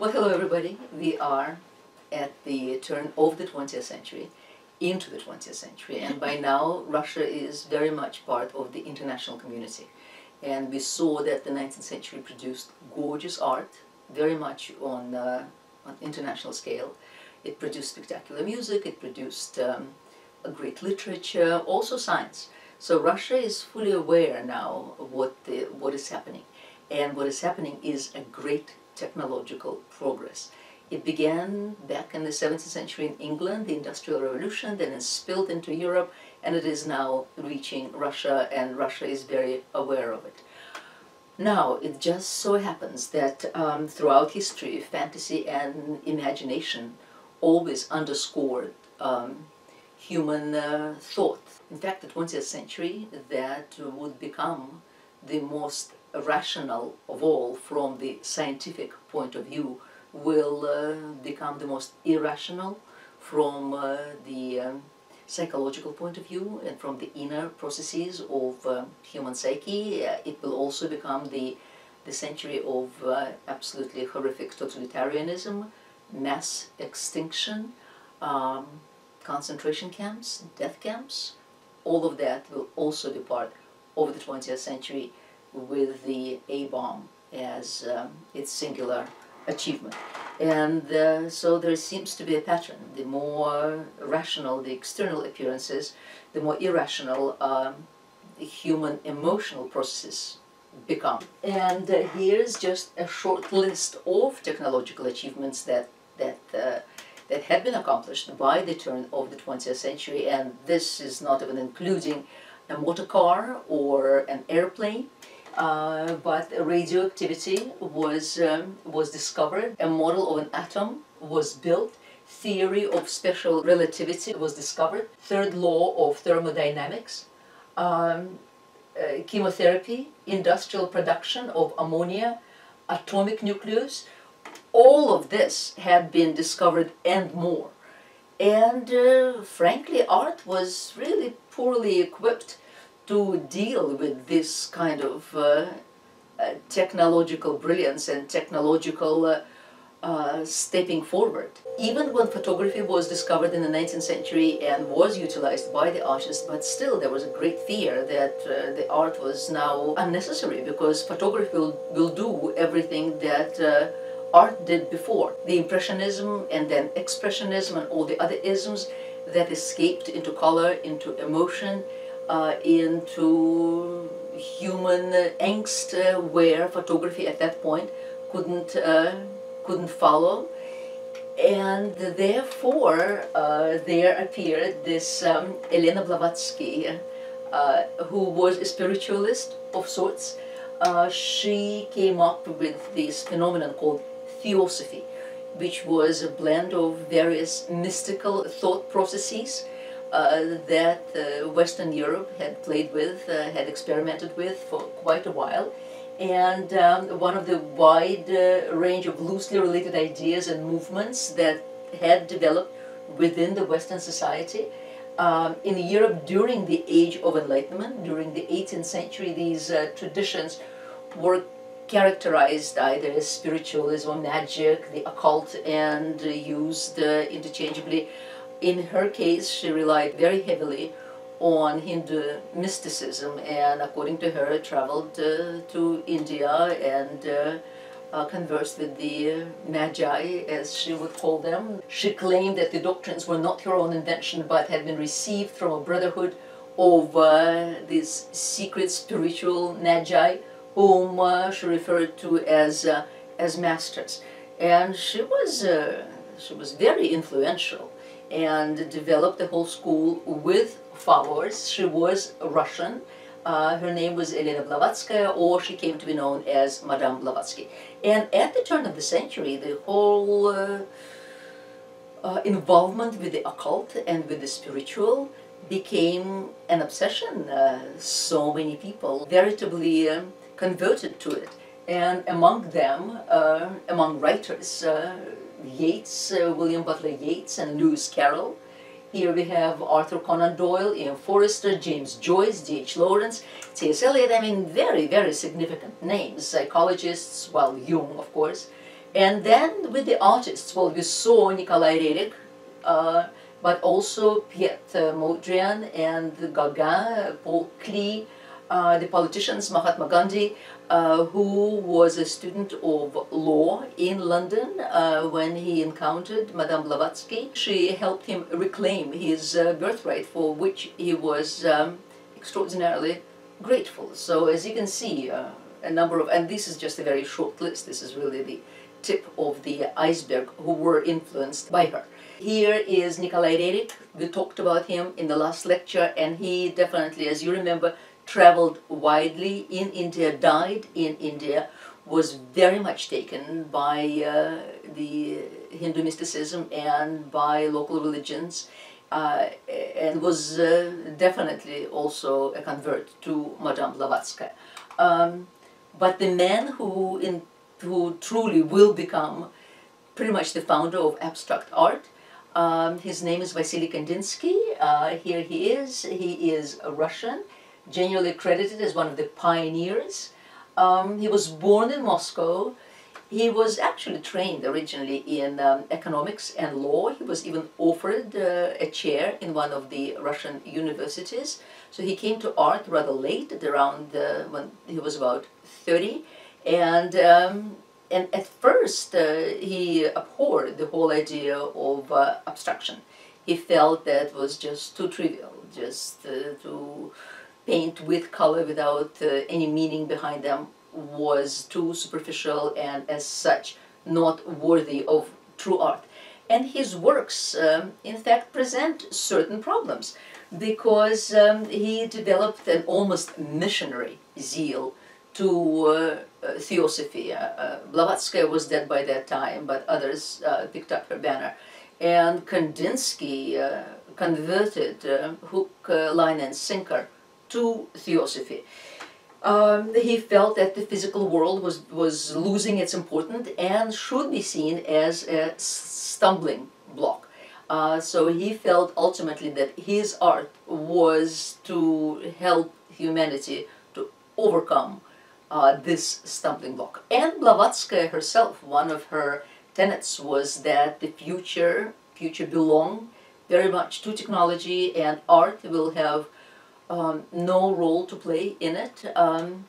Well, hello everybody. We are at the turn of the 20th century into the 20th century, and by now Russia is very much part of the international community. And we saw that the 19th century produced gorgeous art, very much on, uh, on international scale. It produced spectacular music, it produced um, a great literature, also science. So Russia is fully aware now of what, the, what is happening. And what is happening is a great technological progress. It began back in the 17th century in England, the Industrial Revolution, then it spilled into Europe, and it is now reaching Russia, and Russia is very aware of it. Now, it just so happens that um, throughout history, fantasy and imagination always underscored um, human uh, thought. In fact, the 20th century, that would become the most rational of all from the scientific point of view will uh, become the most irrational from uh, the um, psychological point of view and from the inner processes of uh, human psyche. Uh, it will also become the, the century of uh, absolutely horrific totalitarianism, mass extinction, um, concentration camps, death camps. All of that will also be part of the 20th century with the A-bomb as um, its singular achievement. And uh, so there seems to be a pattern. The more rational the external appearances, the more irrational um, the human emotional processes become. And uh, here's just a short list of technological achievements that, that, uh, that had been accomplished by the turn of the 20th century. And this is not even including a motor car or an airplane. Uh, but radioactivity was, um, was discovered, a model of an atom was built, theory of special relativity was discovered, third law of thermodynamics, um, uh, chemotherapy, industrial production of ammonia, atomic nucleus, all of this had been discovered and more. And uh, frankly, art was really poorly equipped to deal with this kind of uh, uh, technological brilliance and technological uh, uh, stepping forward. Even when photography was discovered in the 19th century and was utilized by the artists, but still there was a great fear that uh, the art was now unnecessary because photography will, will do everything that uh, art did before. The Impressionism and then Expressionism and all the other isms that escaped into color, into emotion, uh, into human angst uh, where photography at that point couldn't uh, couldn't follow. And therefore uh, there appeared this um, Elena Blavatsky uh, who was a spiritualist of sorts. She came up with this phenomenon called theosophy which was a blend of various mystical thought processes that uh, Western Europe had played with, uh, had experimented with for quite a while. And um, one of the wide range of loosely related ideas and movements that had developed within the Western society. Um, in Europe during the Age of Enlightenment, during the 18th century, these uh, traditions were characterized either as spiritualism magic, the occult, and uh, used uh, interchangeably in her case, she relied very heavily on Hindu mysticism and according to her traveled uh, to India and uh, uh, conversed with the Magi as she would call them. She claimed that the doctrines were not her own invention but had been received from a brotherhood of uh, these secret spiritual Magi whom uh, she referred to as, uh, as masters. And she was, she was very influential and developed the whole school with followers. She was Russian. Uh, her name was Elena Blavatsky, or she came to be known as Madame Blavatsky. And at the turn of the century, the whole uh, uh, involvement with the occult and with the spiritual became an obsession. Uh, so many people veritably um, converted to it. And among them, uh, among writers, uh, Yeats, uh, William Butler Yeats and Lewis Carroll. Here we have Arthur Conan Doyle, E.M. Forster, James Joyce, D.H. Lawrence, T.S. Eliot, I mean very, very significant names, psychologists, well, Jung, of course, And then with the artists, well, we saw Nikolai Rerik, uh, but also Piet Mondrian and Gauguin, Paul Klee, uh, the politicians, Mahatma Gandhi, uh, who was a student of law in London uh, when he encountered Madame Blavatsky. She helped him reclaim his uh, birthright, for which he was um, extraordinarily grateful. So as you can see, uh, a number of, and this is just a very short list, this is really the tip of the iceberg who were influenced by her. Here is Nikolai Rerik. We talked about him in the last lecture, and he definitely, as you remember, traveled widely in India, died in India, was very much taken by uh, the Hindu mysticism and by local religions, uh, and was uh, definitely also a convert to Madame Blavatsky. Um, but the man who, in, who truly will become pretty much the founder of abstract art, um, his name is Vasily Kandinsky. Uh, here he is. He is a Russian generally credited as one of the pioneers. Um, he was born in Moscow. He was actually trained originally in um, economics and law. He was even offered uh, a chair in one of the Russian universities. So he came to art rather late, at around uh, when he was about 30. And, um, and at first, uh, he abhorred the whole idea of uh, abstraction. He felt that was just too trivial, just uh, to paint with color without uh, any meaning behind them was too superficial and as such not worthy of true art. And his works, um, in fact, present certain problems because um, he developed an almost missionary zeal to uh, uh, theosophy. Uh, uh Blavatsky was dead by that time, but others uh, picked up her banner. And Kandinsky uh, converted hook, line, and sinker to theosophy. Um, he felt that the physical world was, was losing its importance and should be seen as a stumbling block. Uh, so he felt ultimately that his art was to help humanity to overcome uh, this stumbling block. And Blavatsky herself, one of her tenets was that the future, future belong very much to technology and art will have um, no role to play in it. Um,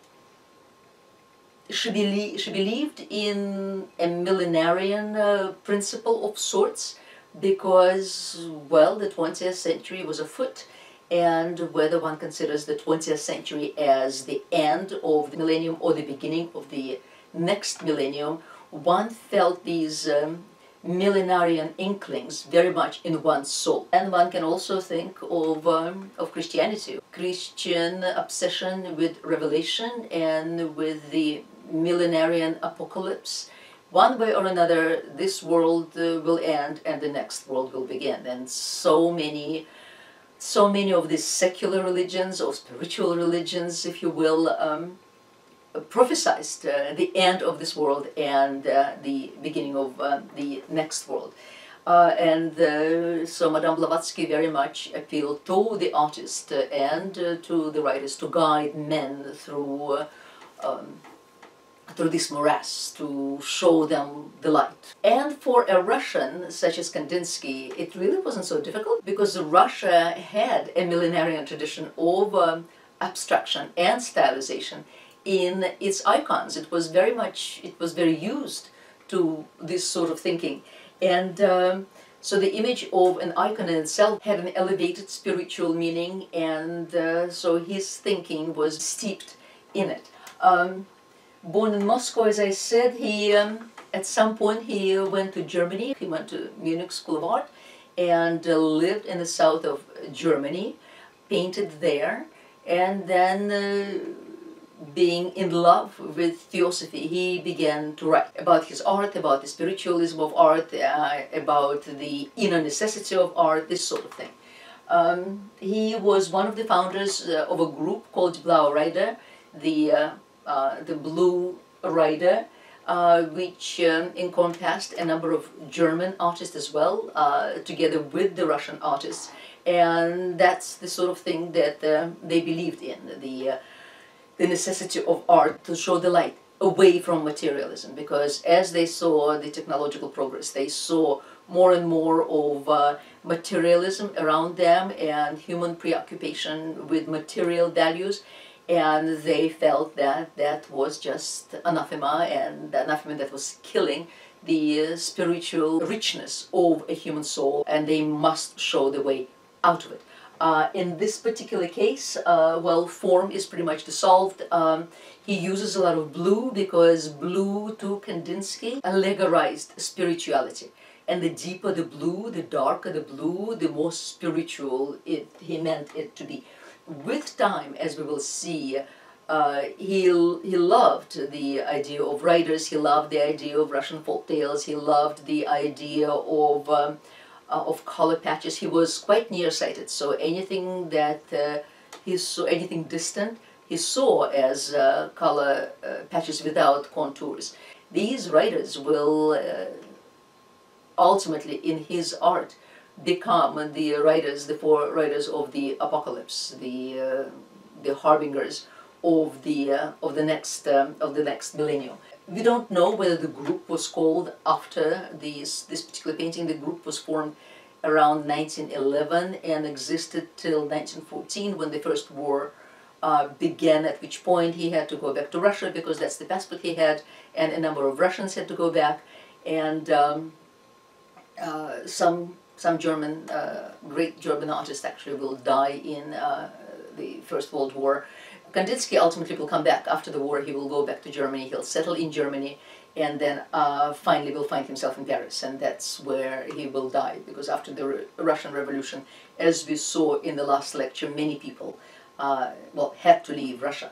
she, belie she believed in a millenarian uh, principle of sorts because, well, the 20th century was afoot and whether one considers the 20th century as the end of the millennium or the beginning of the next millennium, one felt these um, millenarian inklings very much in one's soul. And one can also think of, um, of Christianity, Christian obsession with revelation and with the millenarian apocalypse. One way or another, this world uh, will end and the next world will begin. And so many, so many of these secular religions or spiritual religions, if you will, um, prophesied uh, the end of this world and uh, the beginning of uh, the next world. Uh, and uh, so Madame Blavatsky very much appealed to the artist and uh, to the writers to guide men through um, through this morass to show them the light. And for a Russian such as Kandinsky, it really wasn't so difficult because Russia had a millenarian tradition of um, abstraction and stylization in its icons. It was very much, it was very used to this sort of thinking. And um, so the image of an icon in itself had an elevated spiritual meaning and uh, so his thinking was steeped in it. Um, born in Moscow, as I said, he um, at some point he went to Germany. He went to Munich School of Art and uh, lived in the south of Germany, painted there, and then uh, being in love with theosophy, he began to write about his art, about the spiritualism of art, uh, about the inner necessity of art, this sort of thing. Um, he was one of the founders uh, of a group called Blaue Reiter, the, uh, uh the Blue Rider, uh, which um, encompassed a number of German artists as well, uh, together with the Russian artists. And that's the sort of thing that they believed in, the the necessity of art to show the light. away from materialism because as they saw the technological progress, they saw more and more of uh, materialism around them and human preoccupation with material values and they felt that that was just anathema and anathema that was killing the spiritual richness of a human soul and they must show the way out of it. Uh, in this particular case, uh, well, form is pretty much dissolved. Um, he uses a lot of blue because blue to Kandinsky allegorized spirituality. And the deeper the blue, the darker the blue, the more spiritual it, he meant it to be. With time, as we will see, uh, he, he loved the idea of riders, he loved the idea of Russian folk tales, he loved the idea of, um, uh, of color patches. He was quite nearsighted, so anything that uh, he saw, anything distant, he saw as uh, color uh, patches without contours. These riders will uh, ultimately, in his art, become the riders, the four riders of the apocalypse, the, the harbingers of the uh, of the next um, of the next millennium. We don't know whether the group was called after these this particular painting. The group was formed around 1911 and existed till 1914 when the First War uh, began, at which point he had to go back to Russia because that's the passport he had, and a number of Russians had to go back, and um, uh, some some German, uh, great German artists actually will die in uh, the First World War Kandinsky ultimately will come back after the war. He will go back to Germany. He'll settle in Germany, and then uh, finally will find himself in Paris, and that's where he will die. Because after the Re Russian Revolution, as we saw in the last lecture, many people, uh, well, had to leave Russia.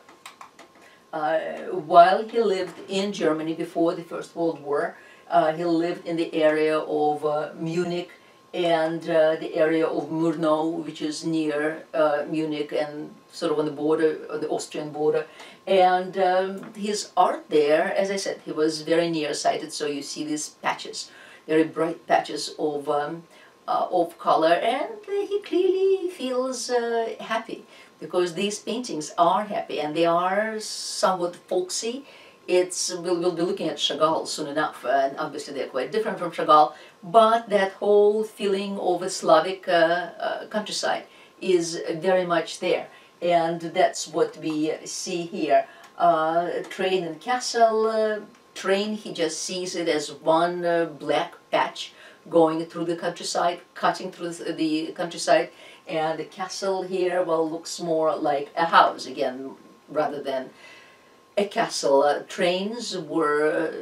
Uh, while he lived in Germany before the First World War, uh, he lived in the area of uh, Munich and uh, the area of Murnau, which is near Munich and sort of on the border, on the Austrian border. And um, his art there, as I said, he was very nearsighted, so you see these patches, very bright patches of, um, uh, of color, and he clearly feels uh, happy because these paintings are happy and they are somewhat folksy. It's, we'll, we'll be looking at Chagall soon enough, and obviously they're quite different from Chagall, but that whole feeling of a Slavic uh, uh countryside is very much there and that's what we see here. Uh, train and castle train, he just sees it as one black patch going through the countryside, cutting through the countryside, and the castle here, well, looks more like a house again, rather than a castle. Uh, trains were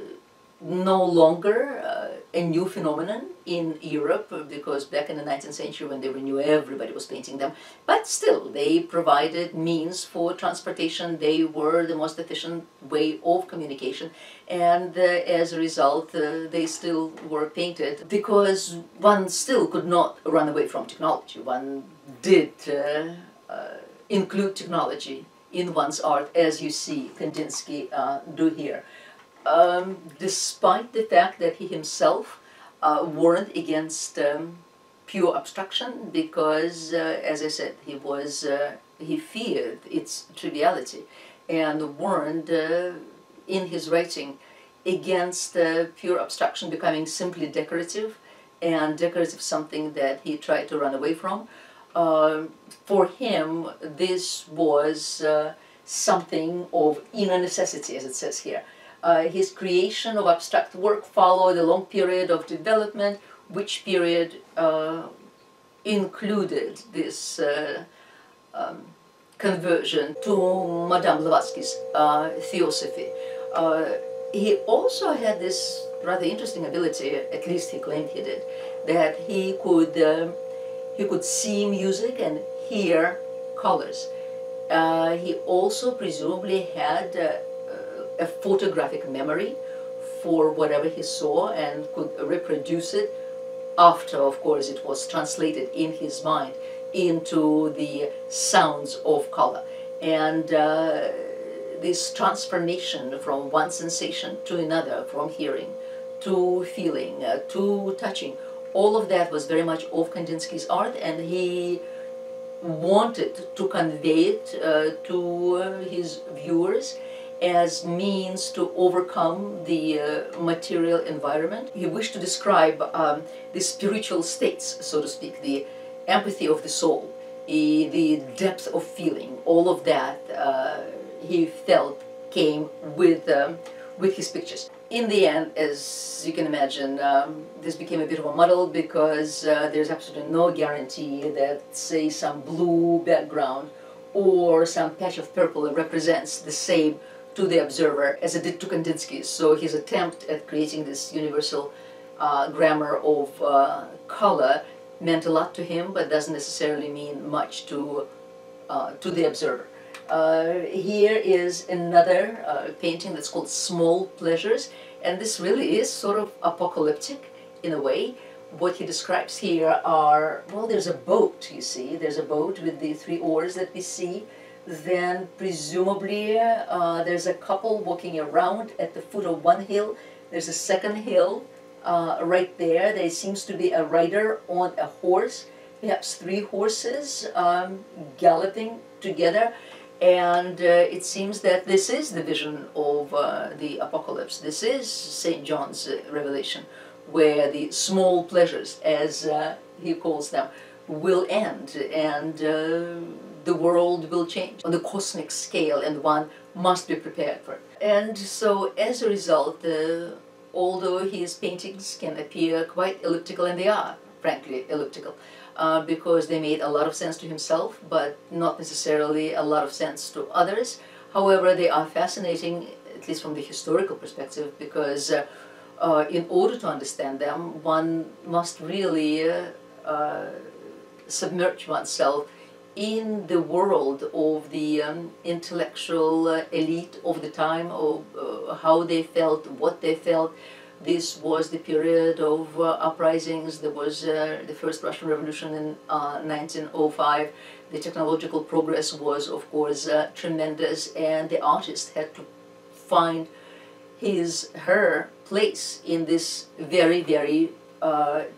no longer uh, a new phenomenon in Europe because back in the 19th century when they were new everybody was painting them. But still they provided means for transportation. They were the most efficient way of communication. And uh, as a result uh, they still were painted because one still could not run away from technology. One did uh, uh, include technology in one's art as you see Kandinsky uh, do here um, despite the fact that he himself uh, warned against um, pure abstraction because, uh, as I said, he was uh, he feared its triviality and warned uh, in his writing against uh, pure abstraction becoming simply decorative and decorative something that he tried to run away from. Uh, for him, this was something of inner necessity, as it says here. Uh, his creation of abstract work followed a long period of development, which period uh, included this uh, um, conversion to Madame Blavatsky's uh, theosophy. Uh, he also had this rather interesting ability, at least he claimed he did, that he could, um, he could see music and hear colors. Uh, he also presumably had a photographic memory for whatever he saw and could reproduce it after, of course, it was translated in his mind into the sounds of color. And uh, this transformation from one sensation to another, from hearing to feeling uh, to touching, all of that was very much of Kandinsky's art, and he wanted to convey it uh, to uh, his viewers as means to overcome the uh, material environment. He wished to describe um, the spiritual states, so to speak, the empathy of the soul, the depth of feeling, all of that uh, he felt came with, um, with his pictures. In the end, as you can imagine, um, this became a bit of a muddle because uh, there's absolutely no guarantee that, say, some blue background or some patch of purple represents the same to the observer as it did to Kandinsky. So his attempt at creating this universal uh, grammar of uh, color meant a lot to him, but doesn't necessarily mean much to, uh, to the observer. Uh, here is another uh, painting that's called Small Pleasures, and this really is sort of apocalyptic in a way. What he describes here are, well, there's a boat, you see, there's a boat with the three oars that we see, then presumably uh, there's a couple walking around at the foot of one hill. There's a second hill uh, right there. There seems to be a rider on a horse, perhaps three horses um, galloping together. And uh, it seems that this is the vision of uh, the apocalypse. This is St. John's uh, revelation, where the small pleasures, as uh, he calls them, will end. And the world will change on the cosmic scale and one must be prepared for it. And so as a result, uh, although his paintings can appear quite elliptical, and they are frankly elliptical, uh, because they made a lot of sense to himself, but not necessarily a lot of sense to others. However, they are fascinating, at least from the historical perspective, because uh, uh in order to understand them, one must really uh, uh, submerge oneself in the world of the um, intellectual uh, elite of the time, of uh, how they felt, what they felt. This was the period of uh, uprisings. There was uh, the first Russian Revolution in 1905. Uh, the technological progress was, of course, uh, tremendous, and the artist had to find his, her place in this very, very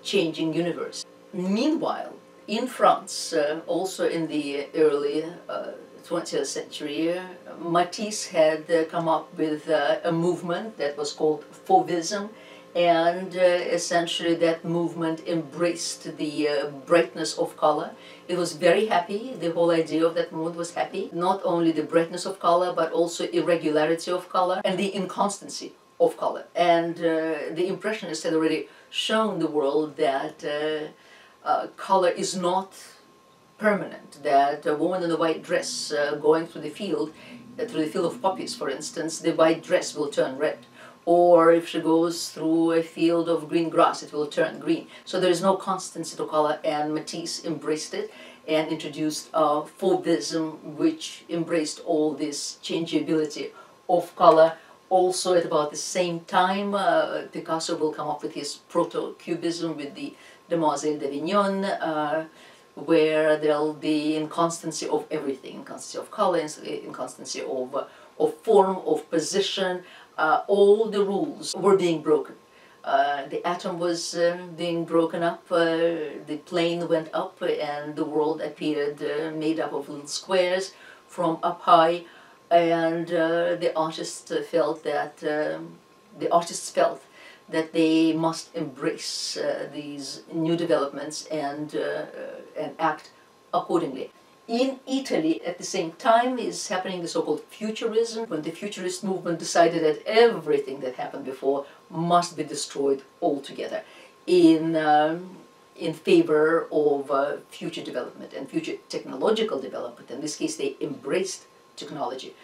changing universe. Meanwhile, in France, uh, also in the early uh, 20th century, Matisse had uh, come up with uh, a movement that was called Fauvism, and uh, essentially that movement embraced the uh, brightness of color. It was very happy, the whole idea of that movement was happy. Not only the brightness of color, but also irregularity of color and the inconstancy of color. And the Impressionists had already shown the world that uh, color is not permanent, that a woman in a white dress uh, going through the field, uh, through the field of poppies for instance, the white dress will turn red. Or if she goes through a field of green grass, it will turn green. So there is no constancy to color and Matisse embraced it and introduced uh, Fauvism which embraced all this changeability of color. Also at about the same time, uh, Picasso will come up with his proto-cubism with the Demoiselle d'Avignon, uh, where there'll be inconstancy of everything, inconstancy of color, inconstancy of, of form, of position, uh, all the rules were being broken. Uh, the atom was uh, being broken up, the plane went up and the world appeared made up of little squares from up high and the artist felt that, um, the artists felt that they must embrace uh, these new developments and, uh, and act accordingly. In Italy, at the same time, is happening the so-called futurism, when the futurist movement decided that everything that happened before must be destroyed altogether in, um, in favor of uh, future development and future technological development. In this case, they embraced technology.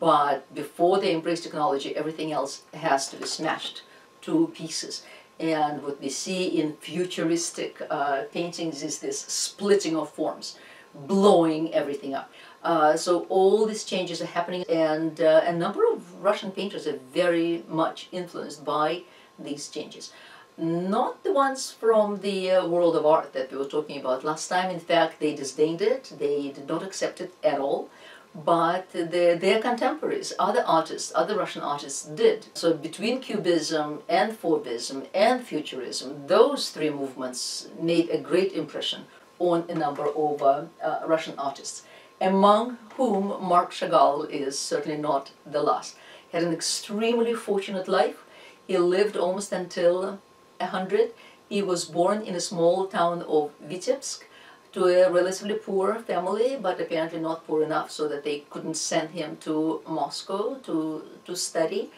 But before they embrace technology, everything else has to be smashed to pieces. And what we see in futuristic uh, paintings is this splitting of forms, blowing everything up. Uh, so all these changes are happening and uh, a number of Russian painters are very much influenced by these changes. Not the ones from the uh, world of art that we were talking about last time. In fact, they disdained it. They did not accept it at all but the, their contemporaries, other artists, other Russian artists did. So between Cubism and Fauvism and Futurism, those three movements made a great impression on a number of uh, uh, Russian artists, among whom Marc Chagall is certainly not the last. He had an extremely fortunate life. He lived almost until 100. He was born in a small town of Vitebsk to a relatively poor family, but apparently not poor enough so that they couldn't send him to Moscow to, to study.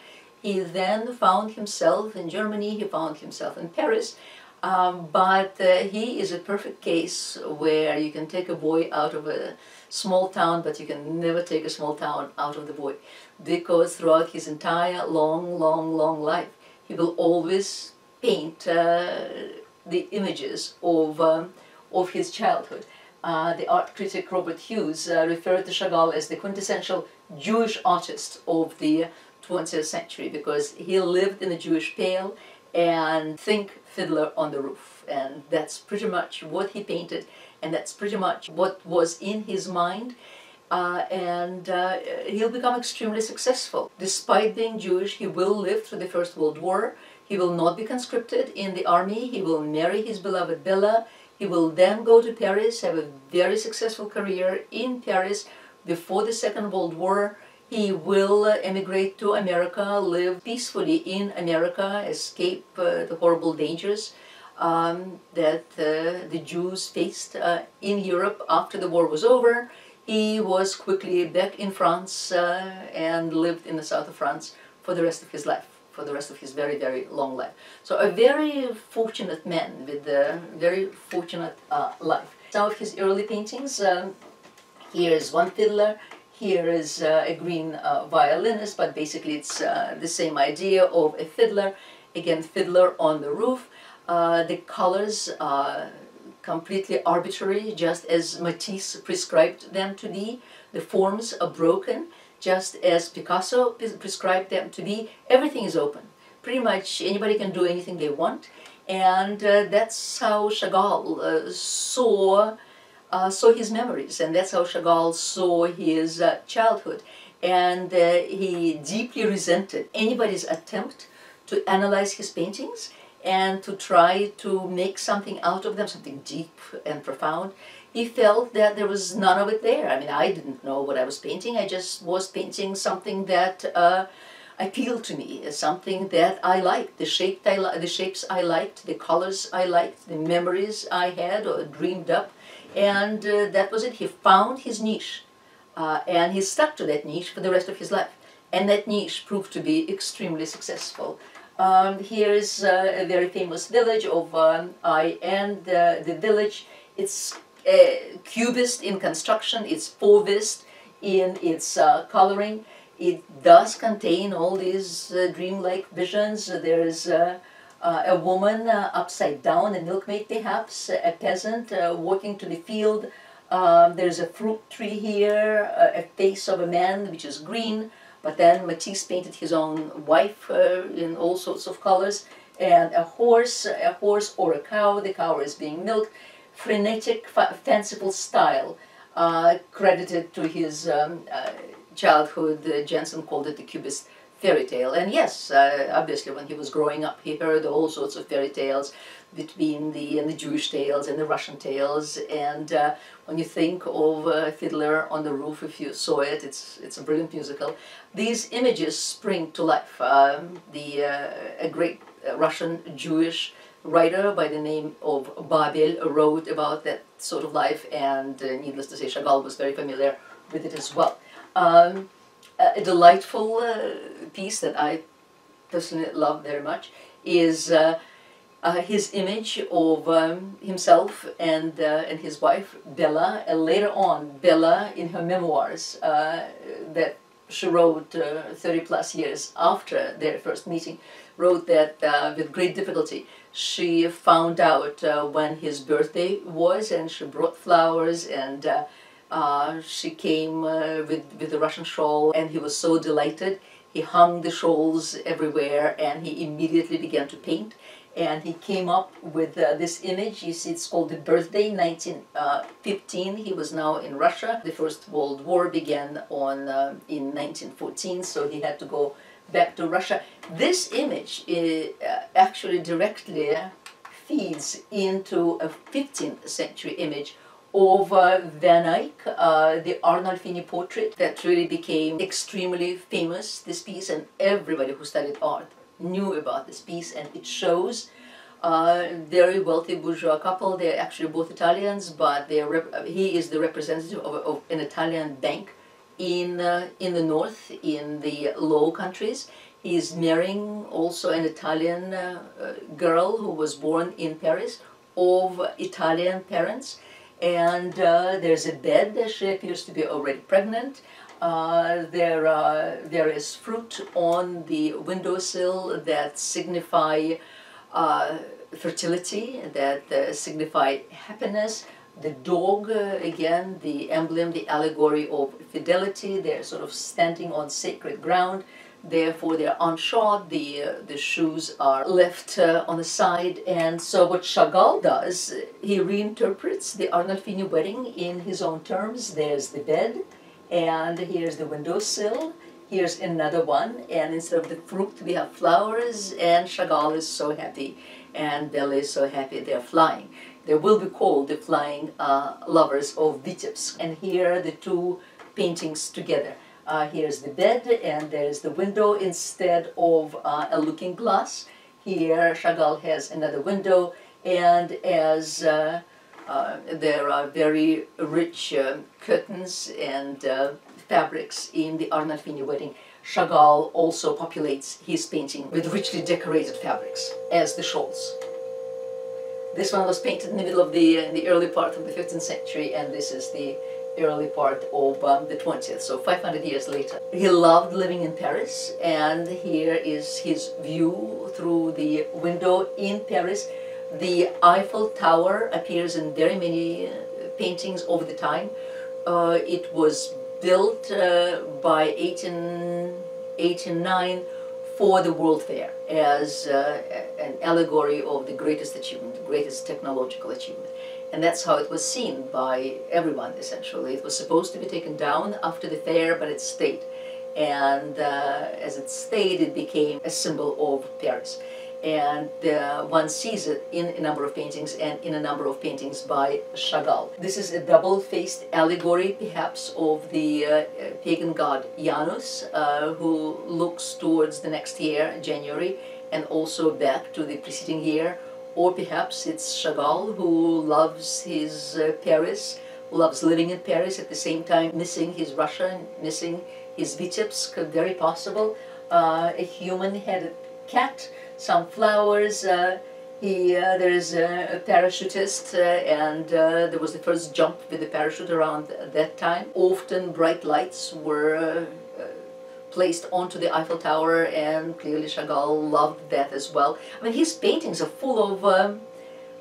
He then found himself in Germany, he found himself in Paris, um, but uh, he is a perfect case where you can take a boy out of a small town, but you can never take a small town out of the boy because throughout his entire long, long, long life, he will always paint uh, the images of, um, of his childhood. Uh, the art critic Robert Hughes uh, referred to Chagall as the quintessential Jewish artist of the 20th century because he lived in a Jewish pale and think Fiddler on the Roof. And that's pretty much what he painted and that's pretty much what was in his mind. Uh, and uh, he'll become extremely successful. Despite being Jewish, he will live through the First World War. He will not be conscripted in the army. He will marry his beloved Bella. He will then go to Paris, have a very successful career in Paris before the Second World War. He will emigrate to America, live peacefully in America, escape uh, the horrible dangers um, that uh, the Jews faced uh, in Europe after the war was over. He was quickly back in France uh, and lived in the south of France for the rest of his life, for the rest of his very, very long life. So a very fortunate man with a very fortunate uh, life. Some of his early paintings, um, here is one fiddler, here is uh, a green uh, violinist, but basically it's the same idea of a fiddler. Again, fiddler on the roof. Uh, the colors are completely arbitrary, just as Matisse prescribed them to be. The forms are broken, just as Picasso prescribed them to be. Everything is open. Pretty much anybody can do anything they want. And uh, that's how Chagall uh, saw, uh, saw his memories, and that's how Chagall saw his uh, childhood. And he deeply resented anybody's attempt to analyze his paintings and to try to make something out of them, something deep and profound, he felt that there was none of it there. I mean, I didn't know what I was painting. I just was painting something that uh, appealed to me, something that I liked, the, shape I li the shapes I liked, the colors I liked, the memories I had or dreamed up. And uh, that was it. He found his niche. Uh, and he stuck to that niche for the rest of his life. And that niche proved to be extremely successful. Um, here is uh, a very famous village of um, I and the, the village. It's uh, cubist in construction, it's fauvist in its uh, coloring. It does contain all these uh, dreamlike visions. There is uh, uh, a woman upside down, a milkmaid perhaps, a peasant walking to the field. Um, there's a fruit tree here, a face of a man which is green, but then Matisse painted his own wife uh, in all sorts of colors, and a horse, a horse or a cow. The cow is being milked. Frenetic, fa fanciful style, uh, credited to his um, uh, childhood. Uh, Janson called it the Cubist fairy tale. And yes, uh, obviously, when he was growing up, he heard all sorts of fairy tales between the and the Jewish tales and the Russian tales. And uh, when you think of uh, Fiddler on the Roof, if you saw it, it's it's a brilliant musical. These images spring to life. Um, the a great Russian Jewish writer by the name of Babel wrote about that sort of life, and uh, needless to say, Chagall was very familiar with it as well. Um, a delightful uh, piece that I personally love very much is uh, uh, his image of um, himself and, uh, and his wife, Bella. And later on, Bella, in her memoirs uh, that she wrote uh, 30 plus years after their first meeting, wrote that with great difficulty she found out when his birthday was and she brought flowers and uh, she came uh, with, with the Russian shawl and he was so delighted. He hung the shawls everywhere and he immediately began to paint. And he came up with uh, this image. You see, it's called The Birthday, 1915. Uh, he was now in Russia. The First World War began on uh, in 1914, so he had to go back to Russia. This image uh, actually directly feeds into a 15th century image of uh, Van Eyck, uh, the Arnolfini portrait that really became extremely famous, this piece, and everybody who studied art knew about this piece, and it shows uh, very wealthy bourgeois couple. They're actually both Italians, but they he is the representative of, of an Italian bank in, uh, in the north, in the Low Countries. He's marrying also an Italian uh, uh, girl who was born in Paris of Italian parents and uh, there's a bed. She appears to be already pregnant. Uh, there, uh, there is fruit on the windowsill that signify fertility, that signify happiness. The dog, uh, again, the emblem, the allegory of fidelity. They're sort of standing on sacred ground. Therefore, they're unshod, the, uh, the shoes are left uh, on the side. And so, what Chagall does, he reinterprets the Arnolfini wedding in his own terms. There's the bed, and here's the windowsill. Here's another one, and instead of the fruit, we have flowers, and Chagall is so happy, and Bella is so happy they're flying. They will be called the flying uh, lovers of Vitebsk. And here are the two paintings together. Uh, here's the bed and there's the window instead of uh, a looking glass. Here Chagall has another window and as uh, uh there are very rich uh, curtains and uh, fabrics in the Arnolfini wedding, Chagall also populates his painting with richly decorated fabrics as the shawls. This one was painted in the middle of the, the early part of the 15th century and this is the early part of um, the 20th, so 500 years later. He loved living in Paris, and here is his view through the window in Paris. The Eiffel Tower appears in very many uh, paintings over the time. Uh, it was built uh, by 1889 for the World Fair as uh, an allegory of the greatest achievement, the greatest technological achievement. And that's how it was seen by everyone, essentially. It was supposed to be taken down after the fair, but it stayed. And uh, as it stayed, it became a symbol of Paris. And uh, one sees it in a number of paintings and in a number of paintings by Chagall. This is a double-faced allegory, perhaps, of the uh, pagan god Janus, uh, who looks towards the next year, January, and also back to the preceding year, or perhaps it's Chagall who loves his uh, Paris, loves living in Paris at the same time missing his Russia, missing his Vitebsk, very possible. Uh, a human-headed cat, some flowers, uh, he, uh, there is a, parachutist uh, and there was the first jump with the parachute around that time. Often bright lights were placed onto the Eiffel Tower and clearly Chagall loved that as well. I mean his paintings are full of um,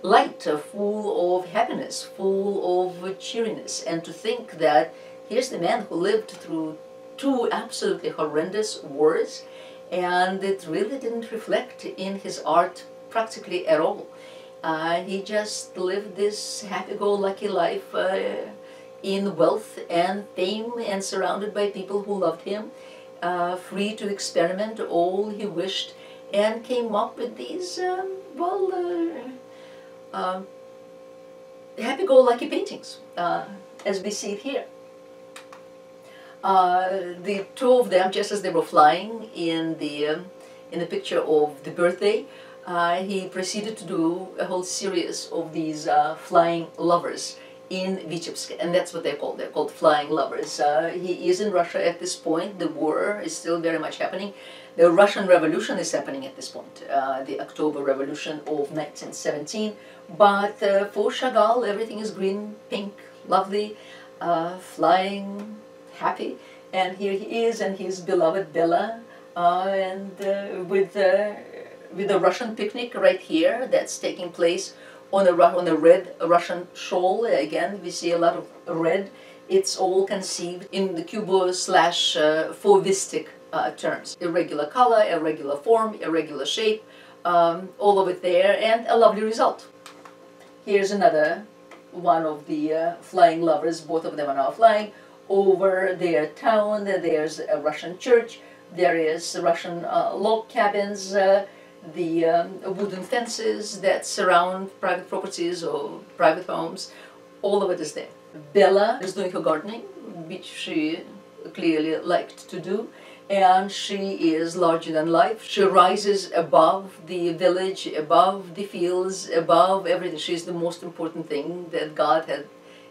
light, uh, full of happiness, full of cheeriness and to think that here's the man who lived through two absolutely horrendous wars and it really didn't reflect in his art practically at all. Uh, he just lived this happy-go-lucky life uh, in wealth and fame and surrounded by people who loved him uh, free to experiment all he wished and came up with these, um, well, uh, uh, happy-go-lucky paintings, uh, as we see here. Uh, the two of them, just as they were flying in the, um, in the picture of the birthday, uh, he proceeded to do a whole series of these flying lovers in Vitebsk, and that's what they're called. They're called flying lovers. Uh, he is in Russia at this point. The war is still very much happening. The Russian Revolution is happening at this point, uh, the October Revolution of 1917. But uh, for Chagall, everything is green, pink, lovely, uh, flying, happy. And here he is, and his beloved Bella, uh, and uh, with with a Russian picnic right here that's taking place on a, on a red Russian shawl. Again, we see a lot of red. It's all conceived in the Cubo slash uh, Fauvistic uh, terms. Irregular color, irregular form, irregular shape, um, all of it there, and a lovely result. Here's another one of the uh, flying lovers, both of them are now flying, over their town. There's a Russian church, there is Russian uh, log cabins, uh, the um, wooden fences that surround private properties or private homes, all of it is there. Bella is doing her gardening, which she clearly liked to do, and she is larger than life. She rises above the village, above the fields, above everything. She is the most important thing that God had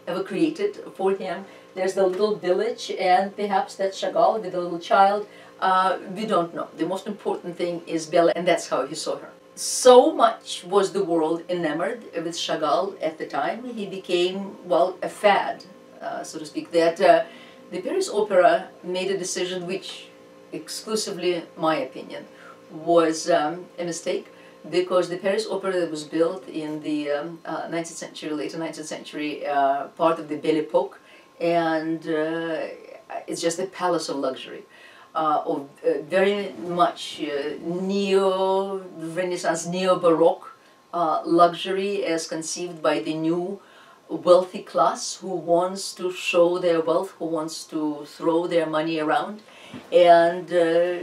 ever created for him. There's the little village, and perhaps that's Chagall with the little child. Uh, we don't know. The most important thing is Bella, and that's how he saw her. So much was the world enamored with Chagall at the time. He became, well, a fad, uh, so to speak, that uh, the Paris Opera made a decision which, exclusively my opinion, was um, a mistake because the Paris Opera that was built in the um, uh, 19th century, later 19th century, uh, part of the Belle Epoque, and uh, it's just a palace of luxury uh, of uh, very much uh, neo-Renaissance, neo-Baroque uh, luxury as conceived by the new wealthy class who wants to show their wealth, who wants to throw their money around. And uh,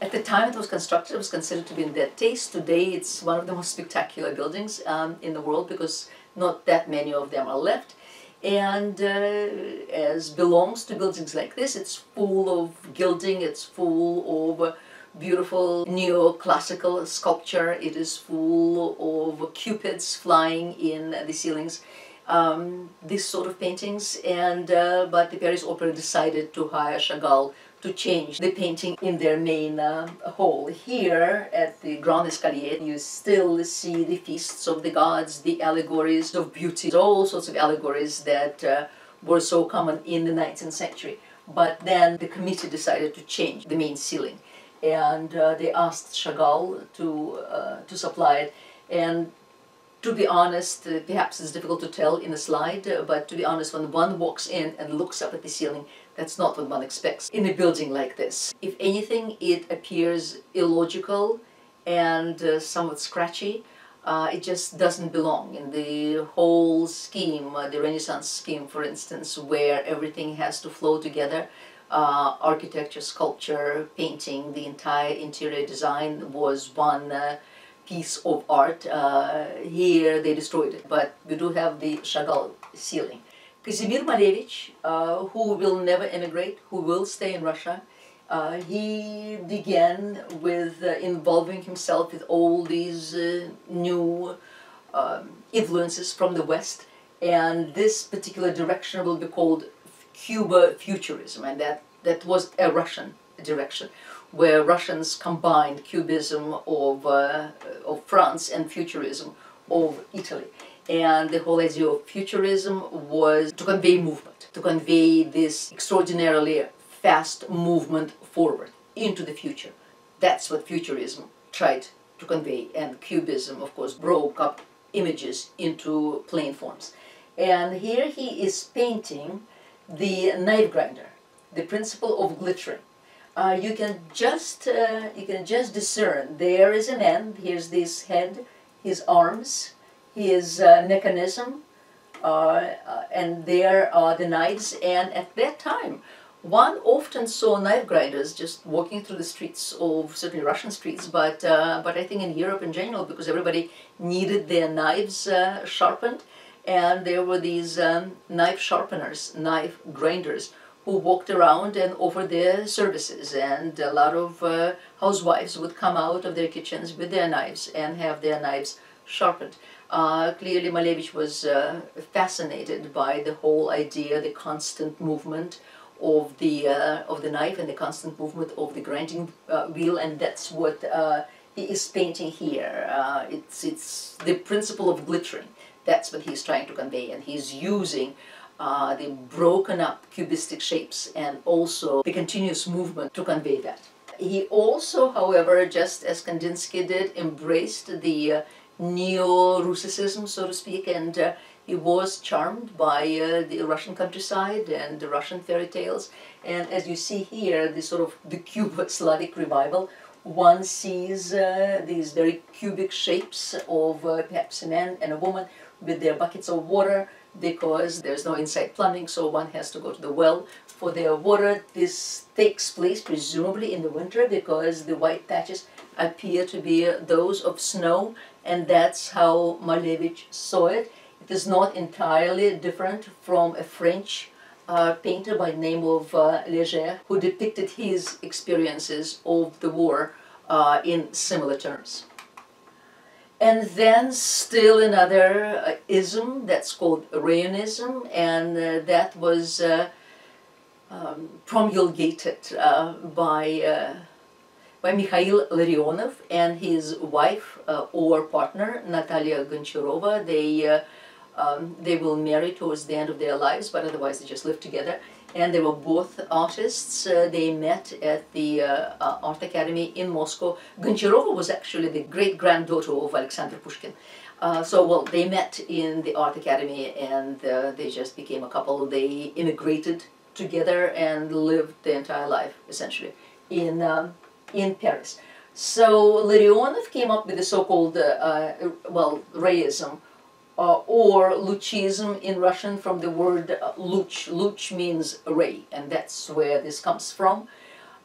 at the time it was constructed, it was considered to be in that taste. Today it's one of the most spectacular buildings um, in the world because not that many of them are left. And uh, as belongs to buildings like this, it's full of gilding, it's full of beautiful neoclassical sculpture, it is full of cupids flying in the ceilings. Um, this sort of paintings, and uh, but the Paris Opera decided to hire Chagall to change the painting in their main uh, hall. Here at the Grand Escalier, you still see the feasts of the gods, the allegories of beauty, all sorts of allegories that uh, were so common in the 19th century. But then the committee decided to change the main ceiling, and uh, they asked Chagall to uh, to supply it. And to be honest, uh, perhaps it's difficult to tell in a slide, uh, but to be honest, when one walks in and looks up at the ceiling, that's not what one expects in a building like this. If anything, it appears illogical and uh, somewhat scratchy. Uh, it just doesn't belong in the whole scheme, uh, the Renaissance scheme, for instance, where everything has to flow together. Uh, architecture, sculpture, painting, the entire interior design was one uh, piece of art. Uh, here they destroyed it, but we do have the Chagall ceiling. Kazimir Malevich, uh, who will never emigrate, who will stay in Russia, uh, he began with uh, involving himself with all these uh, new um, influences from the West, and this particular direction will be called Cubo Futurism, and that, that was a Russian direction, where Russians combined Cubism of, uh, of France and Futurism of Italy. And the whole idea of futurism was to convey movement, to convey this extraordinarily fast movement forward into the future. That's what futurism tried to convey. And Cubism, of course, broke up images into plain forms. And here he is painting the knife grinder, the principle of glittering. Uh, you can just uh, you can just discern there is a man. Here's this head, his arms, his uh, mechanism, uh, uh, and there are the knives. And at that time, one often saw knife grinders just walking through the streets of certainly Russian streets, but uh, but I think in Europe in general, because everybody needed their knives uh, sharpened, and there were these um, knife sharpeners, knife grinders, who walked around and offered their services, and a lot of uh, housewives would come out of their kitchens with their knives and have their knives sharpened. Uh, clearly, Malevich was uh, fascinated by the whole idea, the constant movement of the uh, of the knife and the constant movement of the grinding uh, wheel, and that's what uh, he is painting here. Uh, it's it's the principle of glittering. That's what he's trying to convey, and he's using. the broken up cubistic shapes and also the continuous movement to convey that. He also, however, just as Kandinsky did, embraced the neo-Russicism, so to speak, and uh, he was charmed by uh, the Russian countryside and the Russian fairy tales. And as you see here, the sort of the Cuba Slavic revival, one sees uh, these very cubic shapes of uh, perhaps a man and a woman with their buckets of water because there's no inside plumbing, so one has to go to the well for their water. This takes place presumably in the winter because the white patches appear to be those of snow and that's how Malevich saw it. it. is not entirely different from a French uh, painter by the name of uh, Léger, who depicted his experiences of the war uh, in similar terms. And then still another uh, ism that's called Rayonism, and uh, that was uh, um, promulgated uh, by uh, by Mikhail Larionov and his wife uh, or partner Natalia Goncharova. They um, they will marry towards the end of their lives, but otherwise they just live together. And they were both artists. Uh, they met at the uh, uh, Art Academy in Moscow. Goncharova was actually the great granddaughter of Alexander Pushkin. Uh, so, well, they met in the Art Academy and uh, they just became a couple. They immigrated together and lived their entire life, essentially, in, um, in Paris. So Larionov came up with the so-called, uh, well, Rayism, uh, or Luchism in Russian from the word uh, luch. Luch means ray, and that's where this comes from.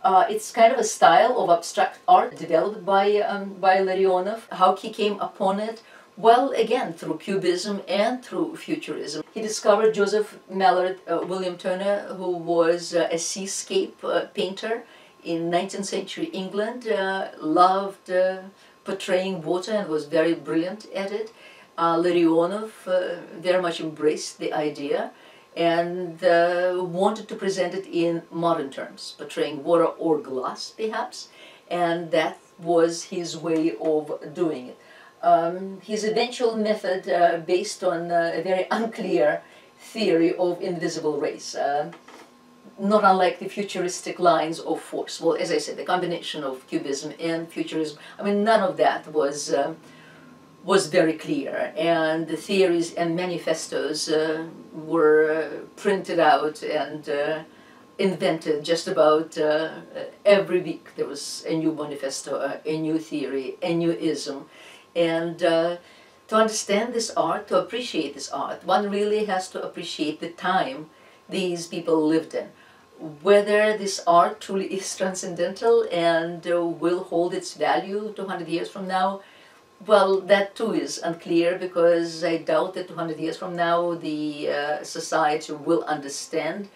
Uh, it's kind of a style of abstract art developed by, um, by Larionov. How he came upon it? Well, again, through Cubism and through Futurism. He discovered Joseph Mallord uh, William Turner, who was uh, a seascape uh, painter in 19th century England, uh, loved uh, portraying water and was very brilliant at it uh, Larionov uh, very much embraced the idea and uh, wanted to present it in modern terms, portraying water or glass, perhaps, and that was his way of doing it. Um, his eventual method, uh, based on uh, a very unclear theory of invisible rays, not unlike the futuristic lines of force. Well, as I said, the combination of Cubism and Futurism, I mean, none of that was um, was very clear, and the theories and manifestos uh, were uh, printed out and uh, invented just about uh, every week. There was a new manifesto, uh, a new theory, a new ism. And uh, to understand this art, to appreciate this art, one really has to appreciate the time these people lived in. Whether this art truly is transcendental and will hold its value 200 years from now, well, that too is unclear because I doubt that 200 years from now the uh, society will understand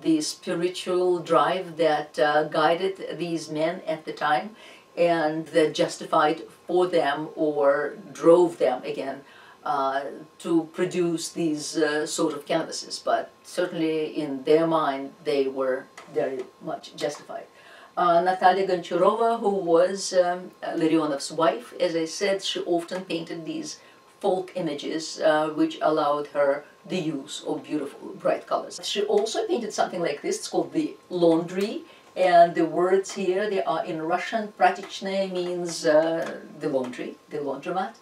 the spiritual drive that uh, guided these men at the time and that justified for them or drove them again uh, to produce these uh, sort of canvases. But certainly in their mind they were very much justified uh, Natalia Goncharova, who was um, Larionov's wife. As I said, she often painted these folk images uh, which allowed her the use of beautiful bright colors. She also painted something like this, it's called the laundry, and the words here, they are in Russian, pratichne means uh, the laundry, the laundromat,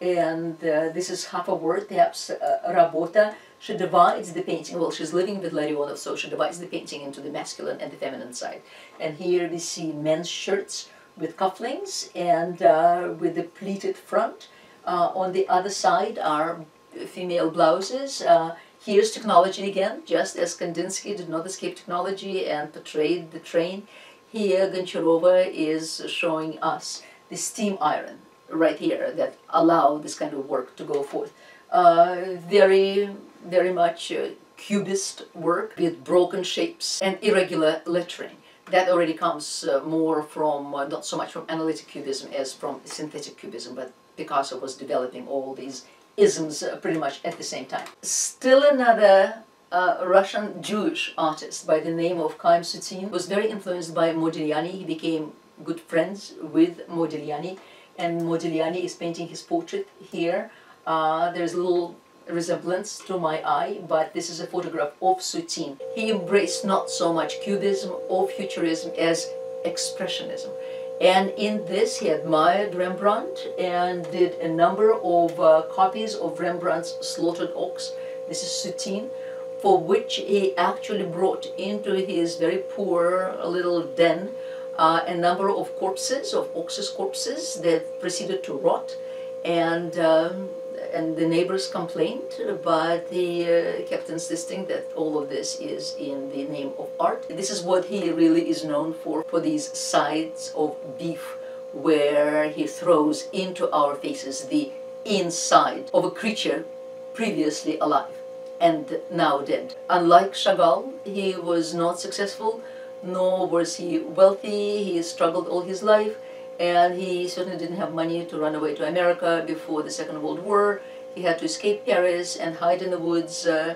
and uh, this is half a word, perhaps uh, rabota, she divides the painting, well, she's living with Larionov, so she divides the painting into the masculine and the feminine side. And here we see men's shirts with cufflinks and uh, with the pleated front. Uh, on the other side are female blouses. Uh, here's technology again, just as Kandinsky did not escape technology and portrayed the train. Here, Goncharova is showing us the steam iron right here that allow this kind of work to go forth. Uh, very very much uh, cubist work with broken shapes and irregular lettering. That already comes uh, more from, uh, not so much from analytic cubism as from synthetic cubism, but Picasso was developing all these isms uh, pretty much at the same time. Still another uh, Russian Jewish artist by the name of Chaim Soutine was very influenced by Modigliani. He became good friends with Modigliani, and Modigliani is painting his portrait here. Uh, there's a little resemblance to my eye, but this is a photograph of Soutine. He embraced not so much Cubism or Futurism as Expressionism. And in this, he admired Rembrandt and did a number of uh, copies of Rembrandt's Slaughtered Ox. This is Soutine, for which he actually brought into his very poor little den uh, a number of corpses, of ox's corpses that proceeded to rot. And um, and the neighbors complained, but he uh, kept insisting that all of this is in the name of art. This is what he really is known for, for these sides of beef where he throws into our faces the inside of a creature previously alive and now dead. Unlike Chagall, he was not successful, nor was he wealthy. He struggled all his life, and he certainly didn't have money to run away to America before the Second World War. He had to escape Paris and hide in the woods uh,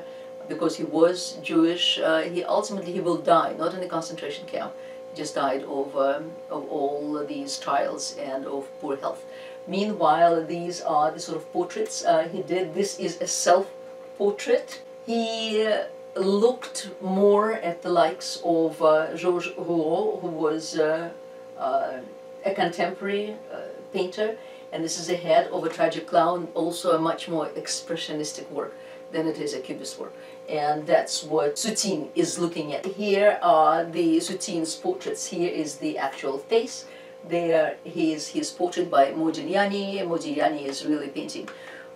because he was Jewish. Uh, he ultimately he will die, not in a concentration camp. He just died of, um, of all these trials and of poor health. Meanwhile, these are the sort of portraits uh, he did. This is a self-portrait. He looked more at the likes of uh, Georges Rouault, who was uh, uh, a contemporary uh, painter, and this is a head of a tragic clown, also a much more expressionistic work than it is a cubist work. And that's what Soutine is looking at. Here are the Soutine's portraits. Here is the actual face. There he is, he is portrait by Modigliani. Modigliani is really painting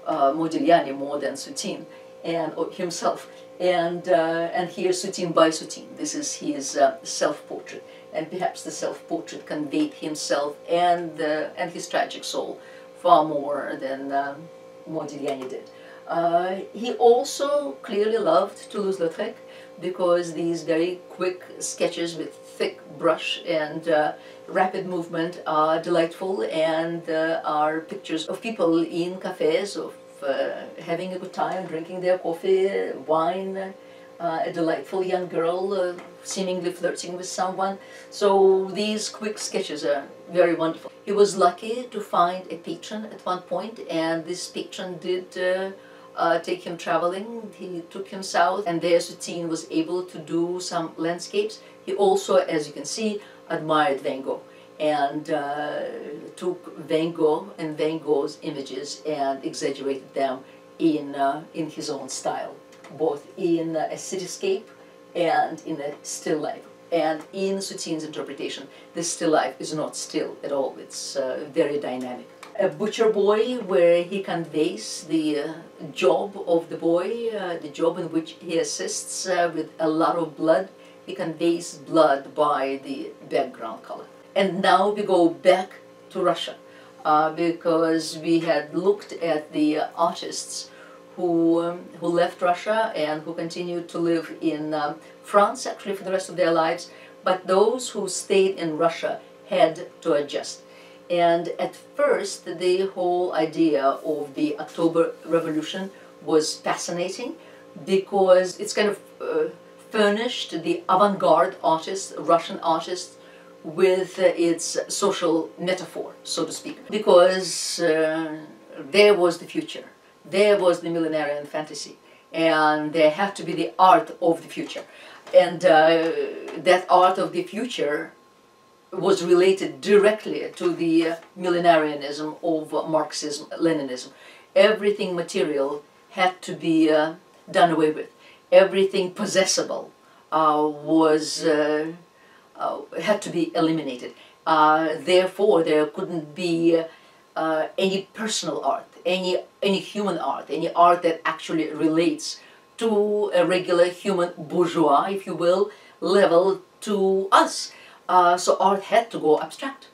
uh, Modigliani more than Soutine and himself. And, uh, and here's Soutine by Soutine. This is his uh, self-portrait. And perhaps the self-portrait conveyed himself and, uh, and his tragic soul far more than um, Modigliani did. Uh, he also clearly loved Toulouse-Lautrec because these very quick sketches with thick brush and uh, rapid movement are delightful and uh, are pictures of people in cafes, of uh, having a good time, drinking their coffee, wine, uh, a delightful young girl uh, seemingly flirting with someone. So these quick sketches are very wonderful. He was lucky to find a patron at one point and this patron did uh, uh, take him traveling. He took him south and there Soutine was able to do some landscapes. He also, as you can see, admired Van Gogh and uh, took Van Gogh and Van Gogh's images and exaggerated them in, uh, in his own style, both in a cityscape and in a still life. And in Soutine's interpretation, this still life is not still at all, it's uh, very dynamic. A butcher boy where he conveys the uh, job of the boy, uh, the job in which he assists uh, with a lot of blood. He conveys blood by the background color. And now we go back to Russia uh, because we had looked at the artists who, um, who left Russia and who continued to live in um, France actually for the rest of their lives, but those who stayed in Russia had to adjust. And at first, the whole idea of the October Revolution was fascinating because it's kind of uh, furnished the avant-garde artists, Russian artists, with uh, its social metaphor, so to speak, because uh, there was the future, there was the millenarian fantasy, and there had to be the art of the future. And uh, that art of the future was related directly to the millenarianism of Marxism, Leninism. Everything material had to be uh, done away with. Everything possessible uh, was uh, had to be eliminated. Uh, therefore, there couldn't be uh, any personal art, any, any human art, any art that actually relates to a regular human bourgeois, if you will, level to us. Uh, so art had to go abstract